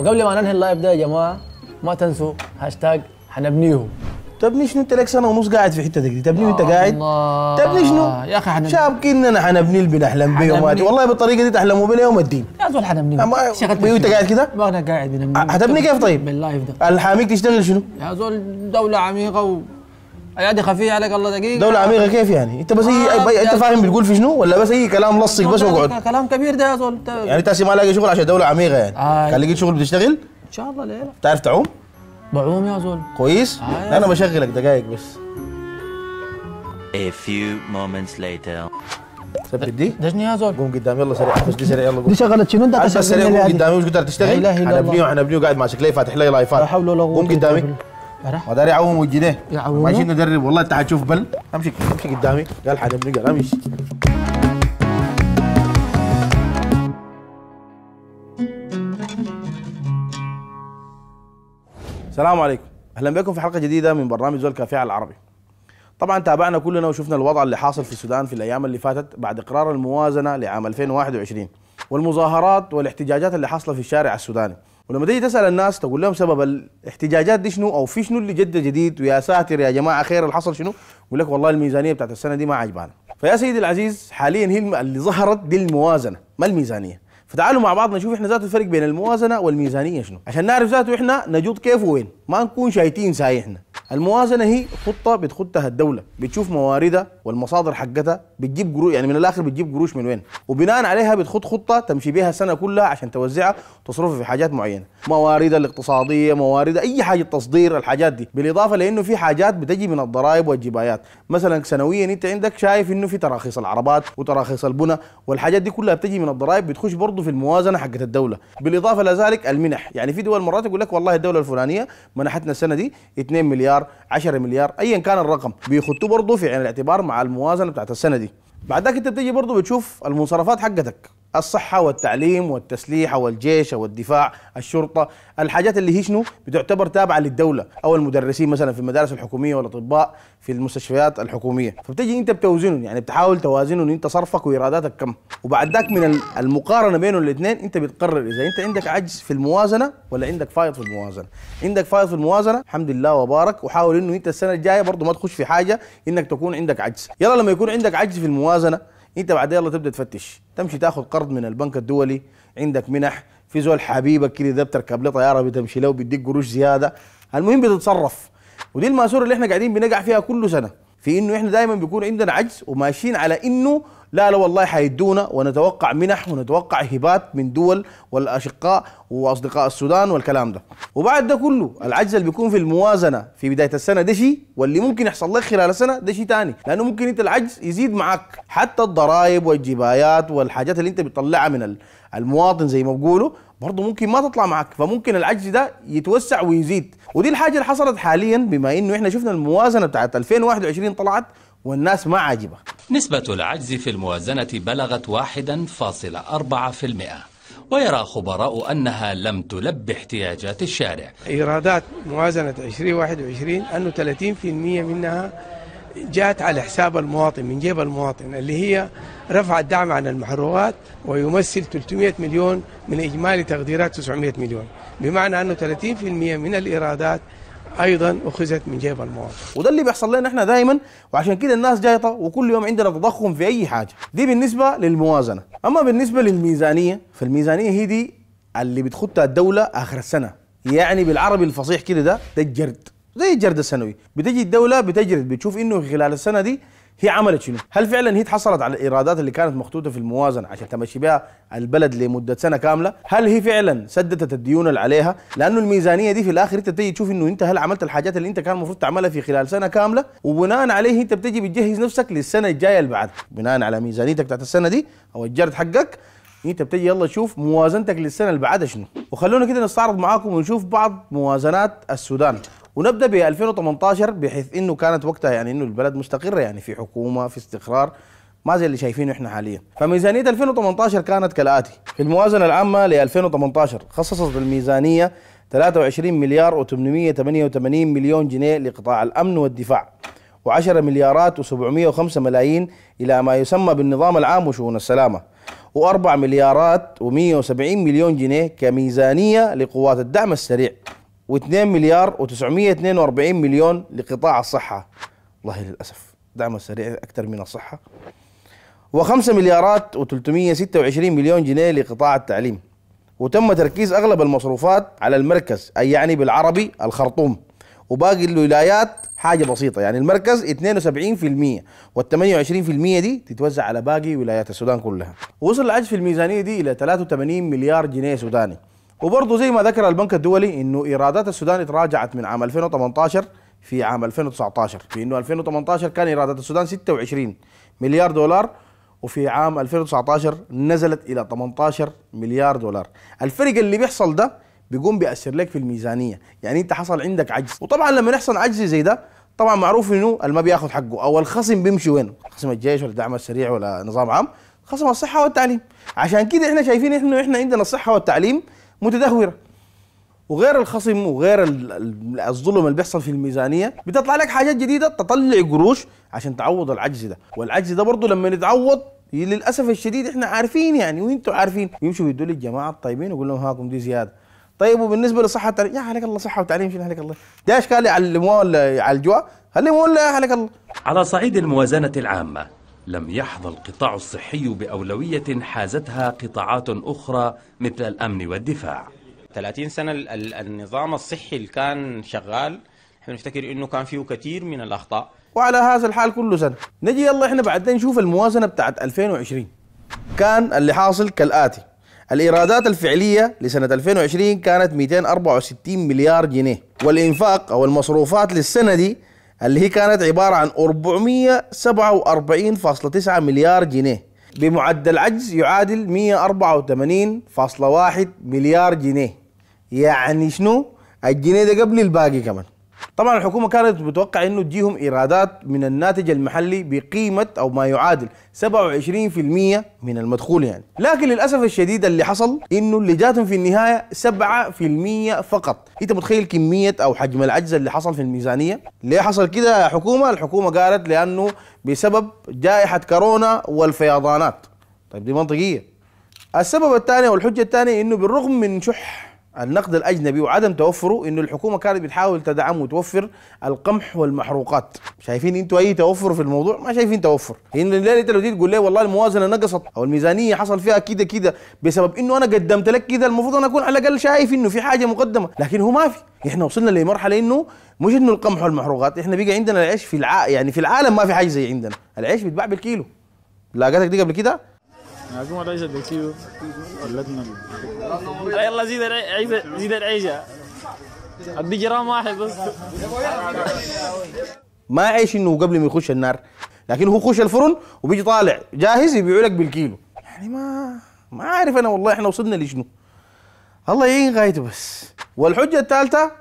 وقبل ما ننهي ال live ده يا جماعة ما تنسوا هاشتاج حنبنيه تبني شنو انت لك سنة ونص قاعد في حتتك دي تبني وانت قاعد الله. تبني شنو يا أخي حنبني شاب كنا حنبني اللي بنحلم حنبني. والله بالطريقة دي تحلموا لي يوم الدين يا زول شغلت وانت؟ قاعد كده؟ ما أنا قاعد بنبنيه حتبني كيف طيب؟ بال live ده الحاميك تشتغل شنو؟ يا زول دولة عميقة و ايادي خفية عليك الله دقيقة. دولة عميقة كيف يعني؟ أنت بس آه، اي أي- أنت يا- فاهم بتقول في شنو؟ ولا بس أي كلام لصق بس واقعد كلام كبير ده يا زول. انت يعني تاسي ما لاقي شغل عشان دولة عميقة يعني. آه. كان لقيت شغل بتشتغل؟ إن شاء الله ليلة. تعرف تعوم؟ بعوم يا زول. كويس؟ آه. أنا بشغلك دقائق بس. A few moments later. ثبت دي؟ شنو يا زول. قوم قدام يلا سريع. بس دي سريع يلا قوم. دي شغلت شنو أنت بس سريع قوم قدامي وش قدرت لا تشتغل إلا الله. حنبنيه حنبنيه قاعد ماسك لي فاتح لي لايفات. لا حول ولا قوة قوم قدامي. ما داري اعوم وجهي ده يعومه؟ ماشي ندرب. والله انت حتشوف بل. أمشي. أمشي قدامي. قال حنبني قال امشي السلام عليكم. أهلا بكم في حلقة جديدة من برنامج زول كافية على العربي. طبعا تابعنا كلنا وشفنا الوضع اللي حاصل في السودان في الأيام اللي فاتت بعد إقرار الموازنة لعام 2021 والمظاهرات والاحتجاجات اللي حاصلة في الشارع السوداني. ولما تيجي تسأل الناس تقول لهم سبب الاحتجاجات دي شنو؟ أو في شنو اللي جد جديد؟ ويا ساتر يا جماعة خير اللي حصل شنو؟ يقول لك والله الميزانية بتاعت السنة دي ما عجبانا فيا سيدي العزيز حاليا هي اللي ظهرت دي الموازنة. ما الميزانية؟ فتعالوا مع بعض نشوف إحنا ذات الفرق بين الموازنة والميزانية شنو. عشان نعرف ذاته إحنا نجود كيف وين. ما نكون شايتين ساي إحنا الموازنة هي خطة بتخطها الدولة بتشوف مواردها والمصادر حقتها بتجيب قروش يعني من الآخر بتجيب قروش من وين؟ وبناء عليها بتخط خطة تمشي بها السنة كلها عشان توزعها وتصرفها في حاجات معينة. مواردها الاقتصادية مواردها أي حاجة تصدير الحاجات دي. بالإضافة لإنه في حاجات بتجي من الضرائب والجبايات. مثلا سنويا أنت عندك شايف إنه في تراخيص العربات وتراخيص البنى والحاجات دي كلها بتجي من الضرائب بتخش برضه في الموازنة حقت الدولة. بالإضافة لذلك المنح. يعني في دول مرات يقول لك والله الدولة الفلانية منحتنا السنة دي 2 مليار 10 مليار ايا كان الرقم. بيخطوه برضه في عين الاعتبار مع الموازنة بتاعت السنة دي. بعد ذاك أنت بتيجي برضه بتشوف المنصرفات حقتك. الصحة والتعليم والتسليح والجيش والدفاع الشرطة الحاجات اللي هي شنو؟ بتعتبر تابعة للدولة أو المدرسين مثلا في المدارس الحكومية والأطباء في المستشفيات الحكومية. فبتجي أنت بتوزنهم يعني بتحاول توازنهم أنت صرفك وإيراداتك كم؟ وبعد ذاك من ال- المقارنة بينهم الاثنين أنت بتقرر إذا أنت عندك عجز في الموازنة ولا عندك فايض في الموازنة. عندك فايض في الموازنة الحمد لله وبارك وحاول إنه أنت السنة الجاية برضه ما تخش في حاجة إنك تكون عندك عجز. يلا لما يكون عندك عجز في الموازنة انت بعد يلا تبدأ تفتش. تمشي تاخذ قرض من البنك الدولي عندك منح في زول حبيبك كده ده بتركب له طيارة بتمشي له وبيديك قروش زيادة. المهم بتتصرف. ودي الماسورة اللي إحنا قاعدين بنقع فيها كل سنة. في إنه إحنا دائما بيكون عندنا عجز وماشيين على إنه لا لا والله حيدونا ونتوقع منح ونتوقع هبات من دول والأشقاء وأصدقاء السودان والكلام ده. وبعد ده كله العجز اللي بيكون في الموازنة في بداية السنة. ده شيء واللي ممكن يحصل لك خلال السنة ده شيء ثاني لأنه ممكن أنت العجز يزيد معك حتى الضرائب والجبايات والحاجات اللي أنت بتطلعها من ال- المواطن زي ما بقولوا برضه ممكن ما تطلع معك فممكن العجز ده يتوسع ويزيد. ودي الحاجة اللي حصلت حاليا بما إنه إحنا شفنا الموازنة بتاعت 2021 طلعت والناس ما عاجبها نسبة العجز في الموازنة بلغت 1.4% ويرى خبراء أنها لم تلب احتياجات الشارع. إيرادات موازنة 2021 انه 30% منها جاءت على حساب المواطن من جيب المواطن اللي هي رفع الدعم عن المحروقات ويمثل 300 مليون من إجمالي تقديرات 900 مليون. بمعنى انه 30% من الإيرادات أيضا أخذت من جيب المواطن وده اللي بيحصل لنا إحنا دائما وعشان كده الناس جايطة وكل يوم عندنا تضخم في أي حاجة. دي بالنسبة للموازنة. أما بالنسبة للميزانية فالميزانية هي دي اللي بتخطها الدولة آخر السنة. يعني بالعربي الفصيح كده ده ده الجرد. زي الجرد السنوي. بتجي الدولة بتجرد بتشوف إنه خلال السنة دي هي عملت شنو؟ هل فعلا هي تحصلت على الإيرادات اللي كانت مخطوطة في الموازنة عشان تمشي بها البلد لمدة سنة كاملة؟ هل هي فعلا سددت الديون اللي عليها؟ لأنه الميزانية دي في الآخر أنت بتيجي تشوف إنه أنت هل عملت الحاجات اللي أنت كان المفروض تعملها في خلال سنة كاملة وبناء عليه أنت بتجي بتجهز نفسك للسنة الجاية اللي بعدها، بناء على ميزانيتك بتاعت السنة دي أو الجرد حقك أنت بتجي يلا تشوف موازنتك للسنة اللي بعدها شنو وخلونا كده نستعرض معاكم ونشوف بعض موازنات السودان ونبدأ ب 2018 بحيث إنه كانت وقتها يعني إنه البلد مستقرة يعني في حكومة في استقرار ما زي اللي شايفينه إحنا حاليا. فميزانية 2018 كانت كالآتي. في الموازنة العامة ل 2018 خصصت الميزانيه 23 مليار و888 مليون جنيه لقطاع الأمن والدفاع و10 مليارات و705 ملايين إلى ما يسمى بالنظام العام وشؤون السلامة و4 مليارات و170 مليون جنيه كميزانية لقوات الدعم السريع. و2 مليار و942 مليون لقطاع الصحة. والله للأسف الدعم السريع أكثر من الصحة. و5 مليارات و326 مليون جنيه لقطاع التعليم. وتم تركيز أغلب المصروفات على المركز أي يعني بالعربي الخرطوم. وباقي الولايات حاجة بسيطة يعني المركز 72% وال 28% دي تتوزع على باقي ولايات السودان كلها. وصل العجز في الميزانية دي إلى 83 مليار جنيه سوداني. وبرضه زي ما ذكر البنك الدولي إنه إيرادات السودان تراجعت من عام 2018 في عام 2019 في انه 2018 كان إيرادات السودان 26 مليار دولار وفي عام 2019 نزلت إلى 18 مليار دولار. الفرق اللي بيحصل ده بيقوم بيأثر لك في الميزانية يعني أنت حصل عندك عجز. وطبعا لما يحصل عجز زي ده طبعا معروف إنه ما بياخذ حقه أو الخصم بيمشي وين؟ خصم الجيش ولا الدعم السريع ولا نظام عام خصم الصحة والتعليم. عشان كده إحنا شايفين إنه إحنا عندنا الصحة والتعليم متدهورة. وغير الخصم وغير ال- ال- الظلم اللي بيحصل في الميزانية بتطلع لك حاجات جديدة تطلع قروش عشان تعوض العجز ده. والعجز ده برضه لما يتعوض للأسف الشديد إحنا عارفين يعني وأنتم عارفين. يمشوا يدوا للجماعه الطيبين ويقول لهم هاكم دي زيادة. طيب وبالنسبة للصحه والتعليم يا عليك الله صحة وتعليم شنو عليك الله؟ ده اشكال يعلموها ولا يعالجوها خليهم ولا عليك الله. على صعيد الموازنة العامة لم يحظى القطاع الصحي بأولوية حازتها قطاعات أخرى مثل الأمن والدفاع. 30 سنة ال- ال- النظام الصحي اللي كان شغال إحنا نفتكر إنه كان فيه كثير من الأخطاء. وعلى هذا الحال كل سنة. نجي يلا إحنا بعدين نشوف الموازنة بتاعت 2020 كان اللي حاصل كالآتي. الإيرادات الفعلية لسنة 2020 كانت 264 مليار جنيه. والإنفاق أو المصروفات للسنة دي اللي هي كانت عبارة عن 447.9 مليار جنيه. بمعدل عجز يعادل 184.1 مليار جنيه. يعني شنو؟ الجنيه ده قبل الباقي كمان. طبعا الحكومة كانت متوقع إنه تجيهم إيرادات من الناتج المحلي بقيمة أو ما يعادل 27% من المدخول يعني. لكن للأسف الشديد اللي حصل إنه اللي جاتهم في النهاية 7% فقط. أنت متخيل كمية أو حجم العجز اللي حصل في الميزانية؟ ليه حصل كده يا حكومة؟ الحكومة قالت لأنه بسبب جائحة كورونا والفيضانات. طيب دي منطقية. السبب الثاني أو الحجة الثانية إنه بالرغم من شح النقد الأجنبي وعدم توفره إنه الحكومة كانت بتحاول تدعم وتوفر القمح والمحروقات. شايفين إنتوا أي توفر في الموضوع؟ ما شايفين توفر. ان الليلة انت لو تيجي تقول لي والله الموازنة نقصت أو الميزانية حصل فيها كده كده بسبب إنه أنا قدمت لك كده المفروض أنا أكون على الأقل شايف إنه في حاجة مقدمة. لكن هو ما في. إحنا وصلنا لمرحلة إنه مش إنه القمح والمحروقات إحنا بقى عندنا العيش في الع... يعني في العالم ما في حاجة زي عندنا. العيش بيتباع بالكيلو. لاقتك دي قبل كده؟ معكم الرئيس الدكتور ولدنا يلا زيد العيشة زيد العيشة ادي جرام واحد بس. ما عيش إنه قبل ما يخش النار لكن هو يخش الفرن وبيجي طالع. جاهز؟ يبيعوا لك بالكيلو. يعني ما ما عارف أنا والله إحنا وصلنا لشنو. الله يعين غايته بس. والحجة الثالثة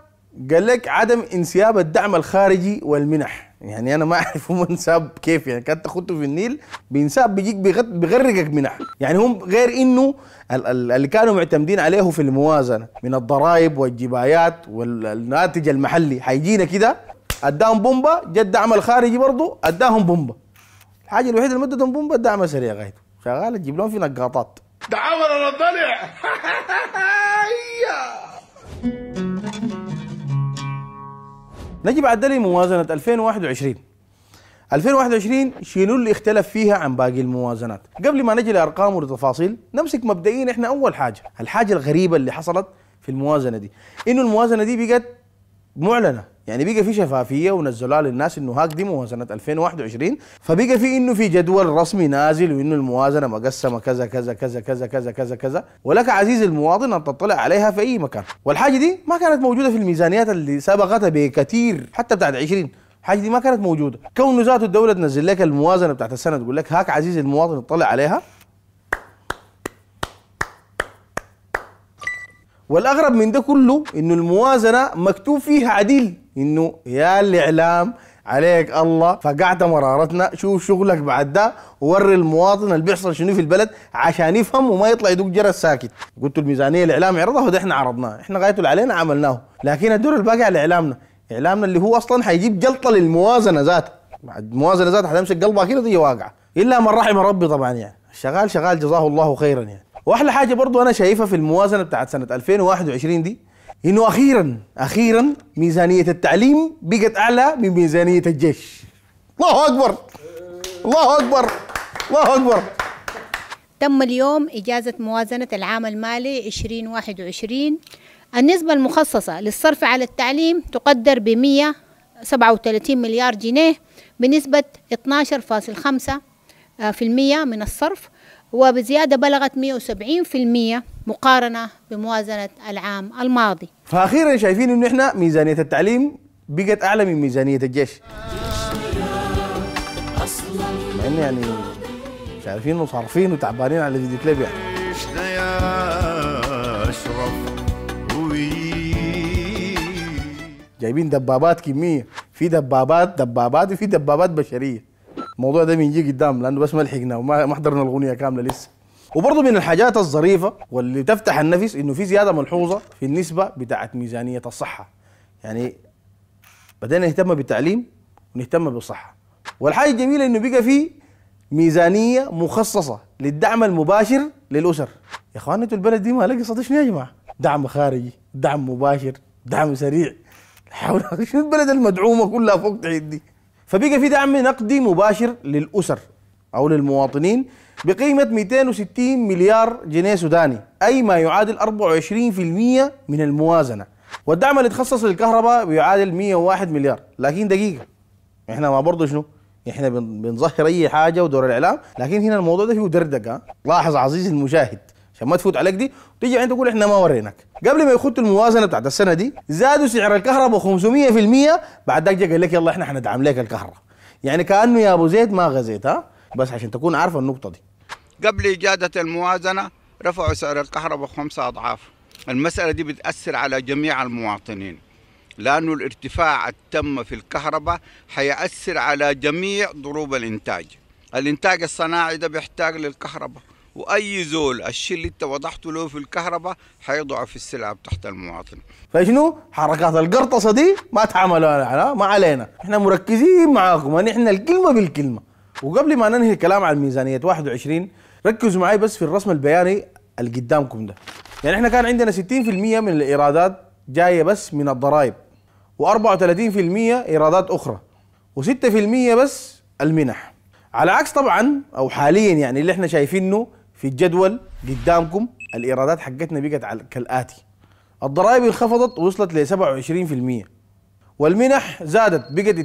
قال لك عدم انسياب الدعم الخارجي والمنح. يعني أنا ما أعرف هو انساب كيف يعني. كانت تخطه في النيل بينساب بيجيك بيغرقك منح يعني هم غير إنه ال- ال- اللي كانوا معتمدين عليه في الموازنة من الضرائب والجبايات والناتج المحلي. حيجينا كده أداهم بومبا جا الدعم الخارجي برضه أداهم بومبا. الحاجة الوحيدة اللي مدتهم بومبا الدعم السريع غايته. شغالة تجيب لهم في نقاطات. نجي بعد ذلك موازنة 2021 2021 شنو اللي اختلف فيها عن باقي الموازنات؟ قبل ما نجي لأرقام ولتفاصيل نمسك مبدئيا إحنا أول حاجة الحاجة الغريبة اللي حصلت في الموازنة دي. إنه الموازنة دي بقت معلنة. يعني بقى في شفافية ونزلوها للناس إنه هاك دي موازنة 2021 فبقى في إنه في جدول رسمي نازل وإنه الموازنة مقسمة كذا كذا كذا كذا كذا كذا كذا. ولك عزيزي المواطن أن تطلع عليها في أي مكان. والحاجة دي ما كانت موجودة في الميزانيات اللي سبقتها بكثير حتى بتاعت 20 الحاجة دي ما كانت موجودة. كون ذاته الدولة تنزل لك الموازنة بتاعت السنة تقول لك هاك عزيزي المواطن اطلع عليها والأغرب من ده كله إنه الموازنة مكتوب فيها عديل إنه يا الإعلام عليك الله فقعت مرارتنا شوف شغلك بعد ده ووري المواطن اللي بيحصل شنو في البلد عشان يفهم وما يطلع يدق جرس ساكت. قلت الميزانية الإعلام عرضها وده إحنا عرضناه إحنا غايته اللي علينا عملناه. لكن الدور الباقي على إعلامنا إعلامنا اللي هو أصلا حيجيب جلطة للموازنة ذاتها. بعد الموازنه ذاتها حتمسك قلبها كده تيجي واقعة. إلا من رحم ربي طبعا يعني. شغال شغال جزاه الله خيرا يعني. وأحلى حاجة برضو أنا شايفها في الموازنة بتاعت سنة 2021 دي إنه أخيرا أخيرا ميزانية التعليم بقت أعلى من ميزانية الجيش. الله أكبر! الله أكبر! الله أكبر! تم اليوم إجازة موازنة العام المالي 2021 النسبة المخصصة للصرف على التعليم تقدر ب 137 مليار جنيه بنسبة 12.5% في المية من الصرف. وبزيادة بلغت 170% مقارنة بموازنة العام الماضي. فاخيرا شايفين إنه إحنا ميزانية التعليم بقت أعلى من ميزانية الجيش. مع إنه يعني مش عارفين وصارفين وتعبانين على فيديو كليب يعني. جايبين دبابات كمية. في دبابات دبابات وفي دبابات بشرية. الموضوع ده بيجي قدام لأنه بس ما لحقنا وما ما حضرنا الأغنية كاملة لسه. وبرضه من الحاجات الظريفة واللي تفتح النفس إنه في زيادة ملحوظة في النسبة بتاعت ميزانية الصحة. يعني بدينا نهتم بالتعليم ونهتم بالصحة. والحاجة الجميلة إنه بقى في ميزانية مخصصة للدعم المباشر للأسر. يا إخوان أنتوا البلد دي ما لقي صوت شنو يا جماعة؟ دعم خارجي دعم مباشر دعم سريع. حول شنو البلد المدعومة كلها فوق تحت دي فبقى في دعم نقدي مباشر للأسر أو للمواطنين بقيمة 260 مليار جنيه سوداني أي ما يعادل 24% من الموازنة. والدعم اللي تخصص للكهرباء بيعادل 101 مليار. لكن دقيقة إحنا ما برضه شنو؟ إحنا بن- بنظهر أي حاجة ودور الإعلام. لكن هنا الموضوع ده فيه دردقة. لاحظ عزيزي المشاهد. عشان ما تفوت عليك دي وتيجي عند تقول إحنا ما وريناك. قبل ما يخطوا الموازنة بتاعت السنة دي زادوا سعر الكهرباء 500% بعد ذاك جا قال لك يلا إحنا حندعم لك الكهرباء. يعني كأنه يا أبو زيد ما غزيت ها؟ بس عشان تكون عارف النقطة دي. قبل إجادة الموازنة رفعوا سعر الكهرباء خمسة أضعاف. المسألة دي بتأثر على جميع المواطنين لأنه الارتفاع التم في الكهرباء حيأثر على جميع ضروب الإنتاج. الإنتاج الصناعي ده بيحتاج للكهرباء. وأي زول الشيء اللي أنت وضحته له في الكهرباء حيضعف السلعة تحت المواطن. فشنو؟ حركات القرطصه دي ما تعملوا على ما علينا. إحنا مركزين معاكم نحن الكلمة بالكلمة. وقبل ما ننهي الكلام عن ميزانية 21 ركزوا معي بس في الرسم البياني اللي قدامكم ده. يعني إحنا كان عندنا 60% من الإيرادات جاية بس من الضرائب و34% إيرادات أخرى و6% بس المنح. على عكس طبعا أو حاليا يعني اللي إحنا شايفينه في الجدول قدامكم الإيرادات حقتنا بقت كالآتي. الضرائب انخفضت ووصلت ل 27% والمنح زادت بقت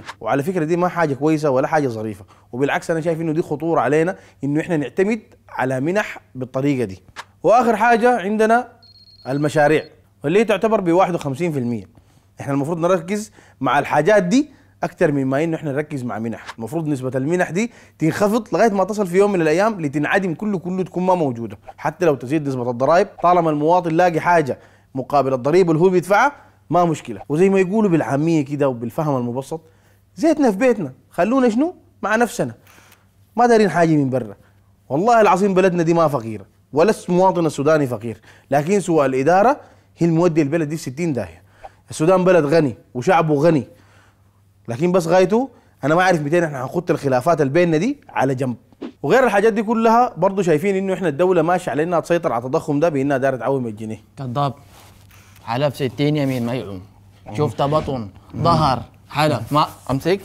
22% وعلى فكرة دي ما حاجة كويسة ولا حاجة ظريفة. وبالعكس أنا شايف إنه دي خطورة علينا إنه إحنا نعتمد على منح بالطريقة دي. وآخر حاجة عندنا المشاريع واللي هي تعتبر ب 51% إحنا المفروض نركز مع الحاجات دي أكثر مما إنه إحنا نركز مع منح. المفروض نسبة المنح دي تنخفض لغاية ما تصل في يوم من الأيام لتنعدم كله كله تكون ما موجودة. حتى لو تزيد نسبة الضرائب طالما المواطن لاقي حاجة مقابل الضريبه اللي هو بيدفعها ما مشكلة. وزي ما يقولوا بالعامية كده وبالفهم المبسط زيتنا في بيتنا. خلونا شنو؟ مع نفسنا. ما دارين حاجة من برا. والله العظيم بلدنا دي ما فقيرة ولا المواطن السوداني فقير. لكن سوء الإدارة هي المودي البلد دي في 60 داهية. السودان بلد غني وشعبه غني. لكن بس غايته أنا ما أعرف متين إحنا هنخط الخلافات اللي بيننا دي على جنب. وغير الحاجات دي كلها برضه شايفين إنه إحنا الدولة ماشية على إنها تسيطر على التضخم ده بإنها دايرة تعوم الجنيه. كذاب. حلف 60 يمين ما يعوم شفت بطن. ظهر. حلف. ما. أمسك.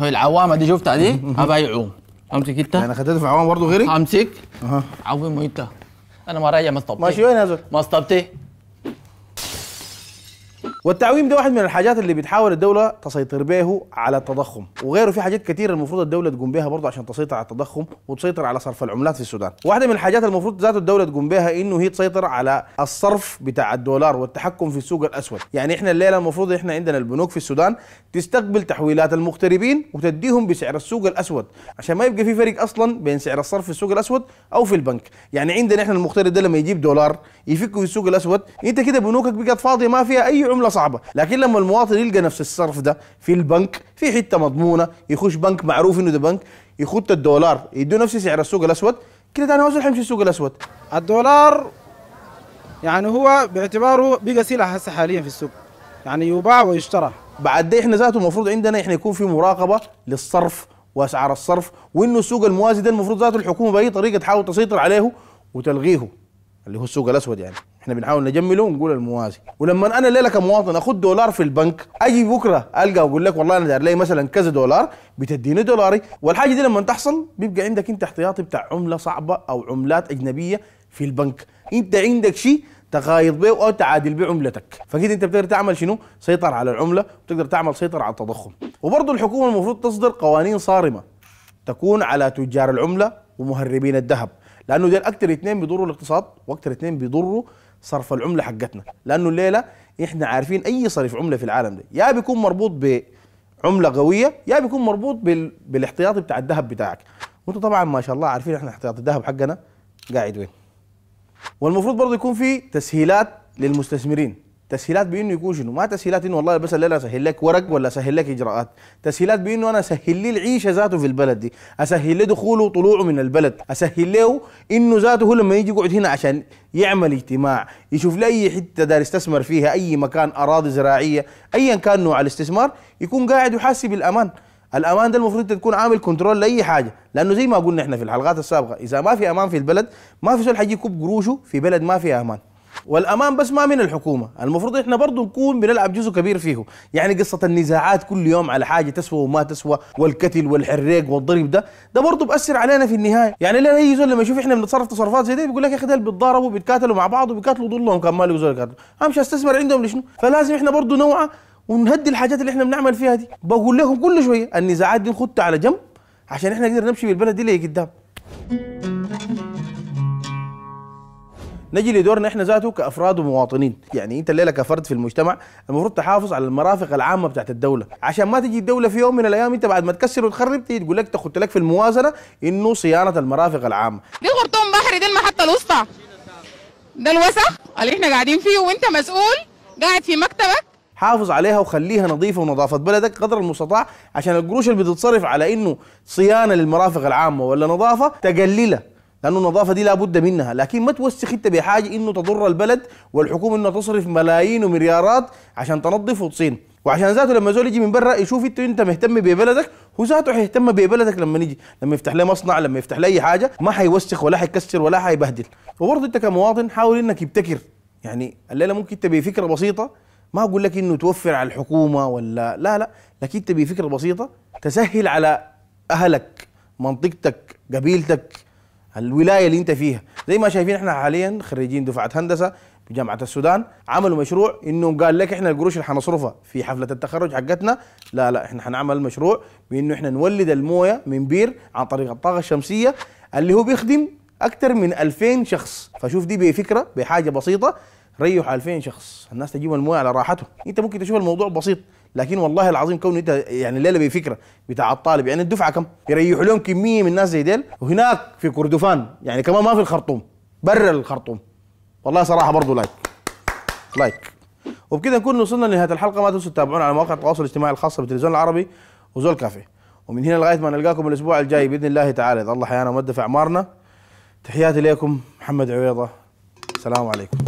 هي العوامة دي شفتها دي؟ ابى يعوم. أمسك انت. يعني خدته في عوام برضه غيري؟ أمسك. أها. عوم إنت. أنا ما راجع مسطبتي ماشي وين يا زول؟ مسطبتي والتعويم ده واحد من الحاجات اللي بتحاول الدولة تسيطر به على التضخم. وغيره في حاجات كتير المفروض الدولة تقوم بها برضه عشان تسيطر على التضخم وتسيطر على صرف العملات في السودان. واحدة من الحاجات المفروض ذات الدولة تقوم بها إنه هي تسيطر على الصرف بتاع الدولار والتحكم في السوق الأسود. يعني إحنا الليلة المفروض إحنا عندنا البنوك في السودان تستقبل تحويلات المغتربين وتديهم بسعر السوق الأسود. عشان ما يبقى في فرق أصلا بين سعر الصرف في السوق الأسود أو في البنك. يعني عندنا إحنا المغترب ده لما يجيب دولار يفكه في السوق الأسود أنت كده بنوكك بقت فاضية ما فيها أي عملة صعبة. لكن لما المواطن يلقى نفس الصرف ده في البنك في حتة مضمونة يخش بنك معروف إنه ده بنك يخط الدولار يدوا نفس سعر السوق الأسود كده تاني وصل حيمشي السوق الأسود. الدولار يعني هو باعتباره بقى سلعة هسه حاليا في السوق. يعني يباع ويشترى. بعد ده إحنا ذاته المفروض عندنا إحنا يكون في مراقبة للصرف وأسعار الصرف وإنه السوق الموازي ده المفروض ذاته الحكومة بأي طريقة تحاول تسيطر عليه وتلغيه اللي هو السوق الأسود يعني. إحنا بنحاول نجمله ونقول الموازي. ولما أنا الليلة كمواطن أخذ دولار في البنك أجي بكرة ألقى وأقول لك والله أنا داير لي مثلا كذا دولار بتديني دولاري والحاجة دي لما تحصل بيبقى عندك أنت احتياطي بتاع عملة صعبة أو عملات أجنبية في البنك. أنت عندك شيء تقايض به أو تعادل به عملتك. فكده أنت بتقدر تعمل شنو؟ سيطر على العملة وتقدر تعمل سيطر على التضخم. وبرضه الحكومة المفروض تصدر قوانين صارمة تكون على تجار العملة ومهربين الذهب. لأنه دول أكثر اثنين بيضروا الاقتصاد وأكثر اثنين بيضروا صرف العملة حقتنا. لأنه الليلة إحنا عارفين أي صرف عملة في العالم ده. يا بيكون مربوط بعملة قويه يا بيكون مربوط بال... بالاحتياطي بتاع الذهب بتاعك. وأنتم طبعا ما شاء الله عارفين إحنا احتياطي الذهب حقنا قاعد وين. والمفروض برضه يكون في تسهيلات للمستثمرين. تسهيلات بإنه يكون شنو؟ ما تسهيلات إنه والله بس الليلة أسهل لك ورق ولا أسهل لك إجراءات. تسهيلات بإنه أنا أسهل لي العيشه ذاته في البلد دي. أسهل له دخوله وطلوعه من البلد. أسهل له إنه ذاته هو لما يجي يقعد هنا عشان يعمل اجتماع يشوف لي أي حتة دار يستثمر فيها أي مكان أراضي زراعية ايا كان نوع الاستثمار يكون قاعد وحاسس بالامان الأمان ده المفروض تكون عامل كنترول لأي حاجة. لأنه زي ما قلنا إحنا في الحلقات السابقة إذا ما في أمان في البلد ما في زول حيجي يكب قروشه في بلد ما فيها أمان. والامان بس ما من الحكومة. المفروض إحنا برضه نكون بنلعب جزء كبير فيه يعني قصة النزاعات كل يوم على حاجة تسوى وما تسوى والكتل والحريق والضرب ده ده برضه بأثر علينا في النهاية. يعني ليه اي زول لما يشوف إحنا بنتصرف تصرفات زي دي بيقول لك يا أخي دول بيتضاربوا بيتكاتلوا مع بعض وبيقاتلوا ضلهم كان مالك زول يقاتلوا امشي استثمر عندهم لشنو؟ فلازم إحنا برضه نوعى ونهدي الحاجات اللي إحنا بنعمل فيها دي. بقول لكم كل شوية النزاعات دي نخدها على جنب عشان إحنا نقدر نمشي بالبلد دي لقدام نجي لدورنا إحنا ذاته كأفراد ومواطنين. يعني أنت الليلة كفرد في المجتمع المفروض تحافظ على المرافق العامة بتاعت الدولة. عشان ما تجي الدولة في يوم من الأيام أنت بعد ما تكسر وتخرب تيجي تقول لك تاخد لك في الموازنة إنه صيانة المرافق العامة. دي خرطوم بحري دي المحطة الوسطى. ده الوسخ اللي إحنا قاعدين فيه وأنت مسؤول قاعد في مكتبك. حافظ عليها وخليها نظيفة ونظافة. بلدك قدر المستطاع عشان القروش اللي بتتصرف على إنه صيانة للمرافق العامة ولا نظافة تقللها. لأنه النظافة دي لابد منها. لكن ما توسخ انت بحاجة إنه تضر البلد والحكومة إنها تصرف ملايين ومليارات عشان تنظف وتصين. وعشان ذاته لما زول يجي من برا يشوف انت انت مهتم ببلدك هو ذاته حيهتم ببلدك لما يجي لما يفتح له مصنع لما يفتح له أي حاجة ما حيوسخ ولا حيكسر ولا حيبهدل. وبرضه انت كمواطن حاول إنك يبتكر. يعني الليلة ممكن انت بفكره بسيطة ما أقول لك إنه توفر على الحكومة ولا لا لا. لكن انت بفكره بسيطة تسهل على أهلك منطقتك قبيلتك الولاية اللي انت فيها. زي ما شايفين إحنا حاليا خريجين دفعة هندسة في جامعة السودان. عملوا مشروع انه قال لك إحنا القروش اللي حنصرفها في حفلة التخرج حقتنا. لا لا إحنا حنعمل مشروع بإنه إحنا نولد الموية من بير عن طريق الطاقة الشمسية اللي هو بيخدم أكثر من 2000 شخص. فشوف دي بفكره بحاجه بسيطة. ريح 2000 شخص. الناس تجيب الموية على راحته أنت ممكن تشوف الموضوع بسيط. لكن والله العظيم كون انت يعني الليلة بفكره بتاع الطالب يعني الدفعة كم؟ يريحوا لهم كمية من الناس زي ديل وهناك في كردفان يعني كمان ما في الخرطوم برا الخرطوم. والله صراحة برضو like like وبكده نكون وصلنا لنهاية الحلقة. ما تنسوا تتابعونا على مواقع التواصل الاجتماعي الخاصة بالتلفزيون العربي وزول كافيه ومن هنا لغاية ما نلقاكم الأسبوع الجاي بإذن الله تعالى. اذا الله حيانا ومد في أعمارنا. تحياتي لكم محمد عويضة. السلام عليكم.